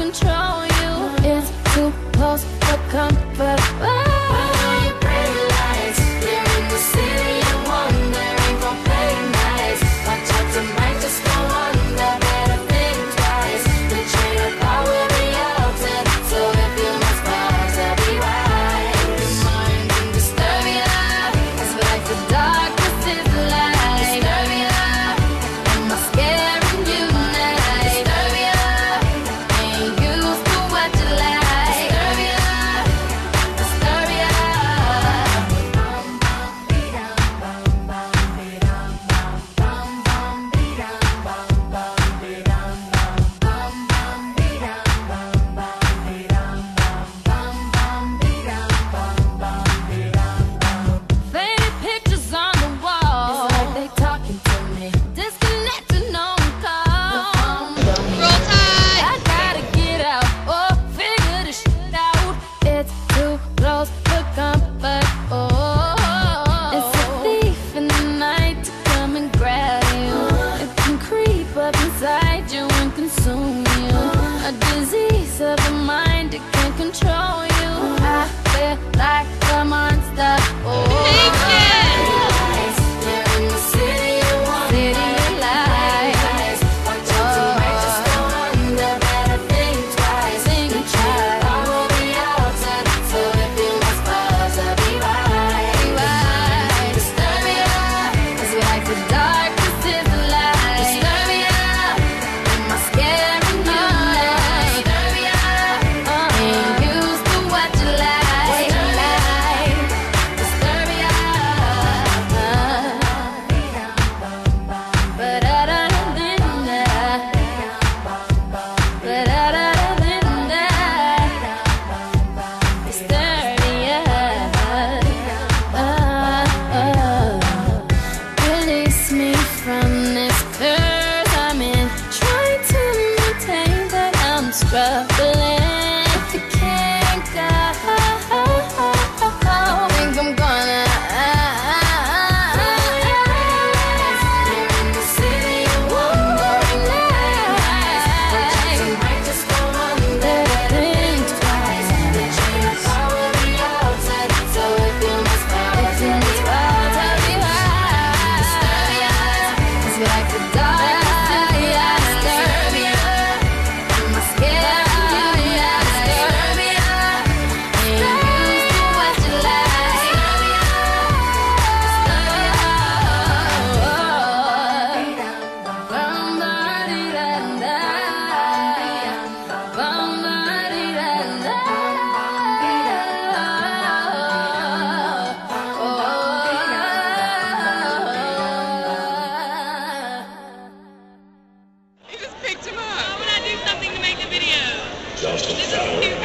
control you. It's close to come of the mind, it can't control.